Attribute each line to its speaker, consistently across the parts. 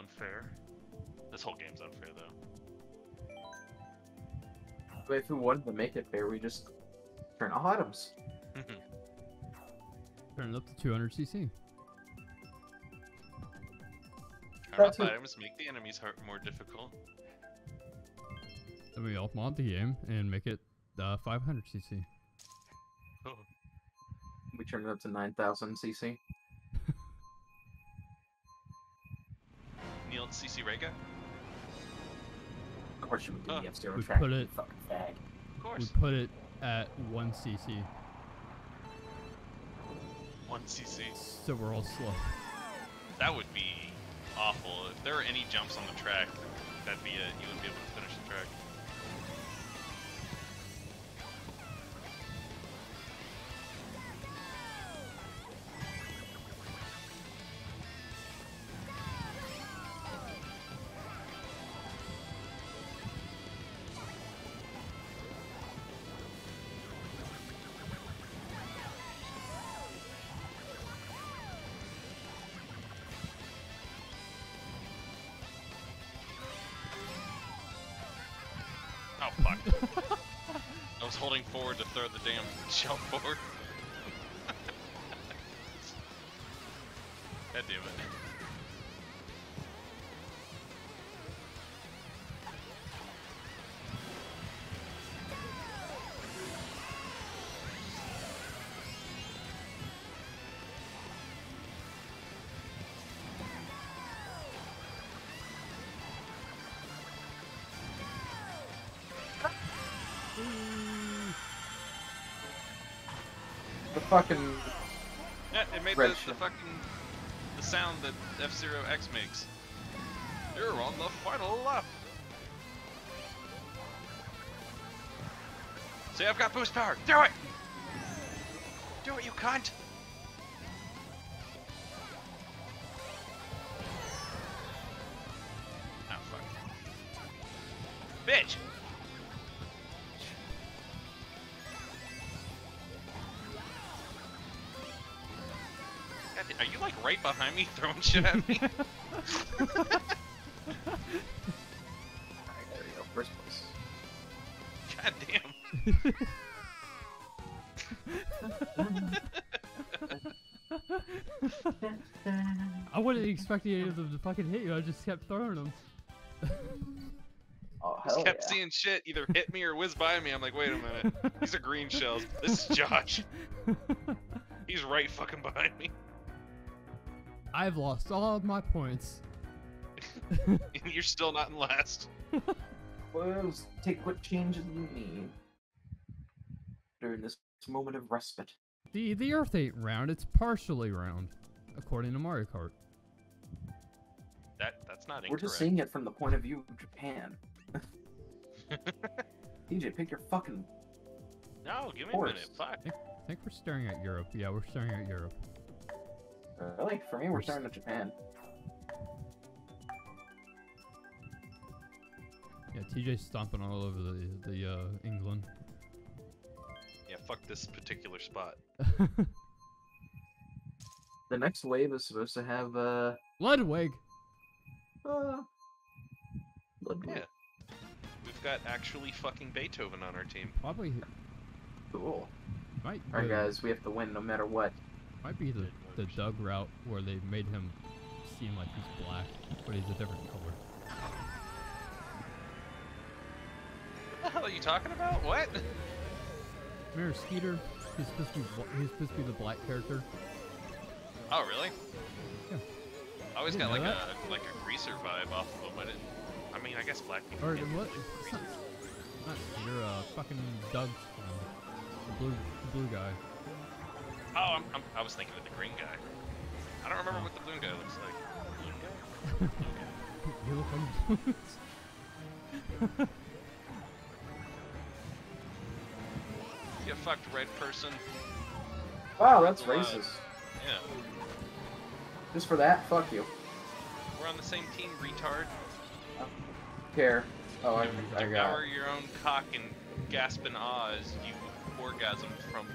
Speaker 1: unfair. This whole game's unfair though.
Speaker 2: But if we wanted to make it fair, we just turn off items.
Speaker 3: Turn it up to 200 cc.
Speaker 1: Turn off items, make the enemies hurt more difficult.
Speaker 3: Then we all mod the game and make it uh, 500 cc.
Speaker 1: Oh,
Speaker 2: We turn it up to 9,000 CC.
Speaker 1: Neil CC Rega?
Speaker 2: Of course you would do
Speaker 1: Huh.
Speaker 2: the F-Zero
Speaker 3: We
Speaker 2: track,
Speaker 3: put
Speaker 2: you
Speaker 3: it-
Speaker 2: fucking fag.
Speaker 1: Of course.
Speaker 3: We put it at 1 cc,
Speaker 1: 1 CC.
Speaker 3: so we're all slow.
Speaker 1: That would be awful. If there were any jumps on the track, that'd be it. You wouldn't be able to finish the track. Oh fuck. I was holding forward to throw the damn shell forward. God damn it.
Speaker 2: The fucking
Speaker 1: Yeah, it made the, the fucking the sound that F-Zero X makes. You're on the final lap. See, I've got boost power. Do it. Do it, you cunt. Oh fuck. Bitch. Right behind me throwing shit at me?
Speaker 2: Alright, there we go. First place.
Speaker 1: God damn.
Speaker 3: I wasn't expecting any of them to fucking hit you. I just kept throwing them.
Speaker 2: Oh,
Speaker 1: Just kept
Speaker 2: yeah.
Speaker 1: seeing shit either hit me or whiz by me. I'm like, wait a minute. These are green shells. This is Josh. He's right fucking behind me.
Speaker 3: I've lost all of my points.
Speaker 1: You're still not in last.
Speaker 2: Well, take what changes you need during this moment of respite.
Speaker 3: The the Earth ain't round. It's partially round, according to Mario Kart.
Speaker 1: That that's not
Speaker 2: We're just seeing it from the point of view of Japan. DJ, pick your fucking.
Speaker 1: No, give me a minute. Fuck.
Speaker 3: I think we're staring at Europe. Yeah, we're staring at Europe.
Speaker 2: Really? For me, we're
Speaker 3: We're
Speaker 2: starting at Japan.
Speaker 3: Yeah, TJ's stomping all over the the uh, England.
Speaker 1: Yeah, fuck this particular spot.
Speaker 2: The next wave is supposed to have uh,
Speaker 3: Ludwig.
Speaker 2: uh Ludwig.
Speaker 1: Yeah. We've got actually fucking Beethoven on our team.
Speaker 3: Probably
Speaker 2: Cool.
Speaker 3: might
Speaker 2: All right, guys, we have to win no matter what.
Speaker 3: Might be the the Doug route where they made him seem like he's black, but he's a different color.
Speaker 1: What the hell are you talking about? What?
Speaker 3: Remember Skeeter? He's supposed to be he's supposed to be the black character.
Speaker 1: Oh, really?
Speaker 3: Yeah.
Speaker 1: I always got like
Speaker 3: that.
Speaker 1: a like a greaser vibe off of him. I didn't. I mean, I guess black people.
Speaker 3: Or what? not, not Skeeter. Uh, fucking Doug. The blue the blue guy.
Speaker 1: Oh, I'm, I'm, I was thinking of the green guy. I don't remember what the blue guy looks like.
Speaker 3: You look like blues.
Speaker 1: Get fucked, red person.
Speaker 2: Wow, that's
Speaker 1: Uh,
Speaker 2: racist.
Speaker 1: Yeah.
Speaker 2: Just for that, fuck you.
Speaker 1: We're on the same team, retard.
Speaker 2: Care. Oh, I, I
Speaker 1: Devour
Speaker 2: got.
Speaker 1: your own cock and gasp in awe as you orgasm from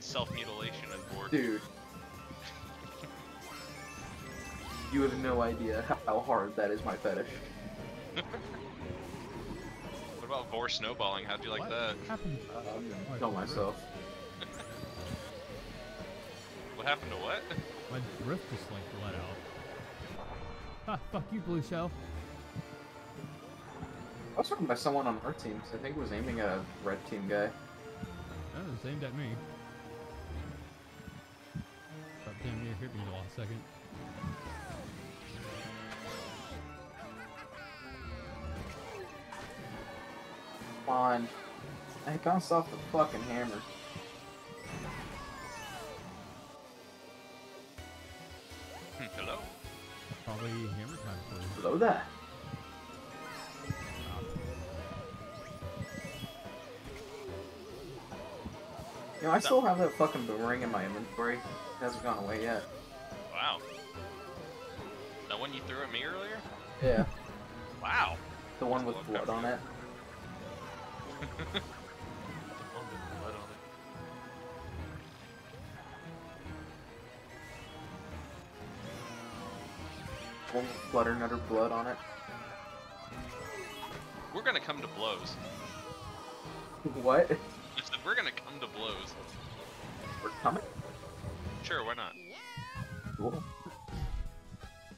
Speaker 1: self-mutilation and bored.
Speaker 2: Dude. You have no idea how hard that is my fetish.
Speaker 1: What about Vor snowballing? How'd you like
Speaker 3: what
Speaker 1: that?
Speaker 3: happened? Wait,
Speaker 2: kill myself.
Speaker 1: What happened to what?
Speaker 3: My drift just like let out. Ah, fuck you, blue shell.
Speaker 2: I was talking by someone on our team, 'cause I think it was aiming at a red team guy.
Speaker 3: That was aimed at me. God damn, you hit me the last second.
Speaker 2: Come on. I bounced off the fucking hammer.
Speaker 1: Hmm, Hello?
Speaker 3: Probably hammer time for you.
Speaker 2: Below that. You know, I still have that fucking boomerang in my inventory. It hasn't gone away yet.
Speaker 1: Wow. That one you threw at me earlier?
Speaker 2: Yeah.
Speaker 1: Wow.
Speaker 2: The one with
Speaker 1: Love
Speaker 2: blood on it.
Speaker 1: The one with blood on it.
Speaker 2: One with Flutternutter blood on it.
Speaker 1: We're gonna come to blows.
Speaker 2: What?
Speaker 1: I we're gonna come to blows.
Speaker 2: We're coming?
Speaker 1: Sure, why not?
Speaker 2: Cool.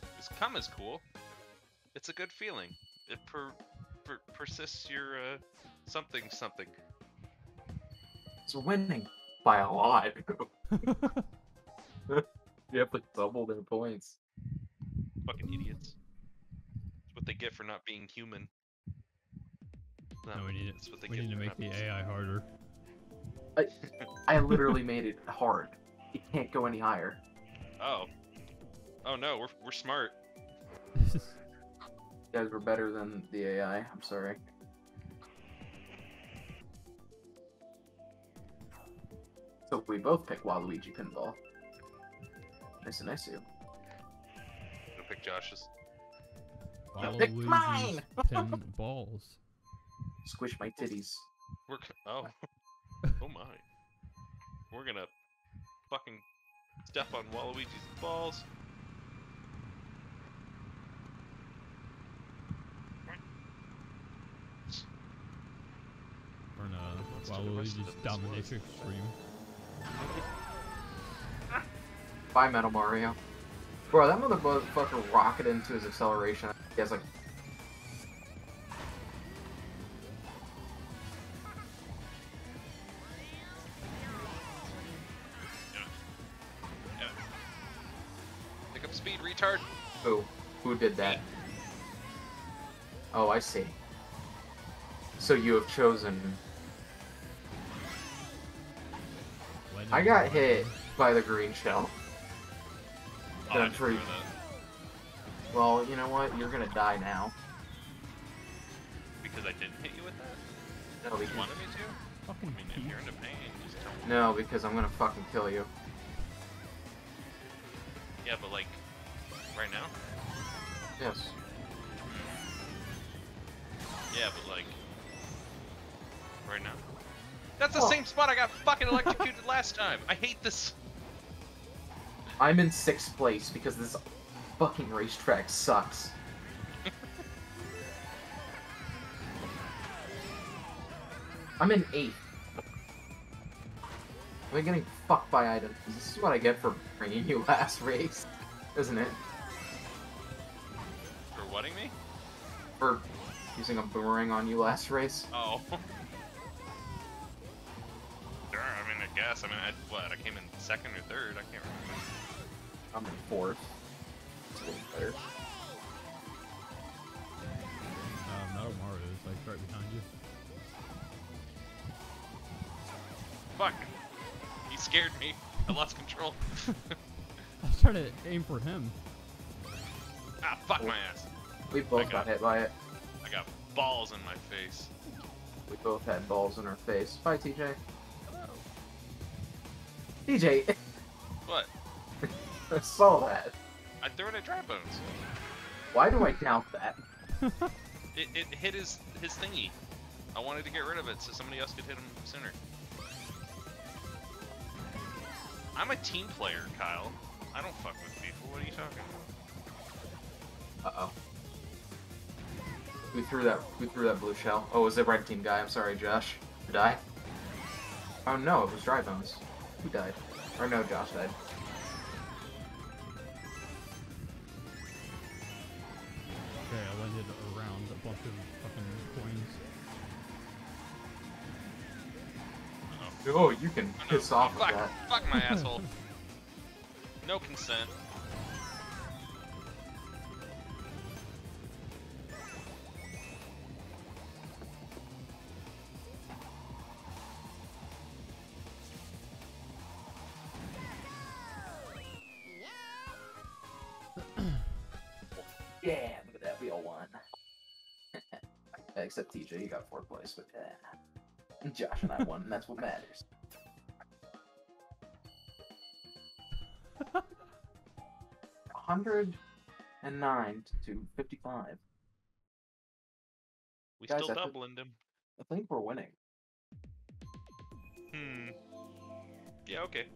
Speaker 1: Because come is cool. It's a good feeling. It per, per persists your uh, something something.
Speaker 2: It's winning by a lot. you have to double their points.
Speaker 1: Fucking idiots. That's what they get for not being human.
Speaker 3: No, we need it.
Speaker 1: That's what they
Speaker 3: We
Speaker 1: get
Speaker 3: need to make the AI harder.
Speaker 2: I literally made it hard. It can't go any higher.
Speaker 1: Oh. Oh no, we're we're smart.
Speaker 2: You guys were better than the AI. I'm sorry. So we both pick Waluigi pinball. Nice and nice of you.
Speaker 1: Go pick Josh's.
Speaker 2: No, pick mine!
Speaker 3: Ten balls.
Speaker 2: Squish my titties.
Speaker 1: We're oh. my. We're gonna fucking step on Waluigi's balls.
Speaker 3: Or no,
Speaker 1: Let's do the rest of
Speaker 3: Waluigi's
Speaker 1: them as
Speaker 3: domination extreme.
Speaker 2: Bye, Metal Mario. Bro, that motherfucker rocketed into his acceleration. He has like
Speaker 1: speed, retard.
Speaker 2: Who? Who did that? Oh, I see. So you have chosen. I got hit by the green shell.
Speaker 1: Oh,
Speaker 2: Done
Speaker 1: I didn't
Speaker 2: for you.
Speaker 1: know that.
Speaker 2: Well, you know what? You're gonna die now.
Speaker 1: Because I didn't hit you with that?
Speaker 2: No,
Speaker 1: You wanted me to?
Speaker 3: Fucking
Speaker 1: I mean, if you're into pain, just tell me.
Speaker 2: no, because I'm gonna fucking kill you.
Speaker 1: Yeah, but like, right now?
Speaker 2: Yes.
Speaker 1: Yeah, but like, right now? That's the
Speaker 2: Oh.
Speaker 1: same spot I got fucking electrocuted last time. I hate this.
Speaker 2: I'm in sixth place because this fucking racetrack sucks. I'm in eighth. I'm getting fucked by items. This is what I get for bringing you last race, isn't it?
Speaker 1: For whatting me?
Speaker 2: For using a boomerang on you last race.
Speaker 1: Oh. sure, I mean, I guess. I mean, I, what? I came in second or third. I can't remember.
Speaker 2: I'm in fourth. It's a little better.
Speaker 3: Uh, Metal Mario is like right behind you.
Speaker 1: Fuck. He scared me. I lost control.
Speaker 3: I was trying to aim for him.
Speaker 1: ah, fuck my ass.
Speaker 2: We both got
Speaker 1: got-
Speaker 2: hit by it.
Speaker 1: I got balls in my face.
Speaker 2: We both had balls in our face. Bye, TJ. Hello. TJ,
Speaker 1: What?
Speaker 2: I saw that.
Speaker 1: I threw it at Dry Bones.
Speaker 2: Why do I doubt that?
Speaker 1: It, it hit his his thingy. I wanted to get rid of it so somebody else could hit him sooner. I'm a team player, Kyle. I don't fuck with people. What are you talking about?
Speaker 2: Who threw that? Who threw that blue shell? Oh, it was the red team guy. I'm sorry, Josh. Who died? Oh no, it was Dry Bones. Who died? Or no, Josh died.
Speaker 3: Okay, I landed around a bunch of fucking coins.
Speaker 2: Oh, you can
Speaker 1: Oh, no.
Speaker 2: piss off with that.
Speaker 1: fuck my asshole. No consent.
Speaker 2: Yeah, look at that. We all won. Except TJ, you got fourth place, but yeah. Josh and I won, and that's what matters. hundred and nine to fifty-five.
Speaker 1: We
Speaker 2: Guys,
Speaker 1: still
Speaker 2: I
Speaker 1: doubling them.
Speaker 2: I think we're winning.
Speaker 1: Hmm. Yeah, okay.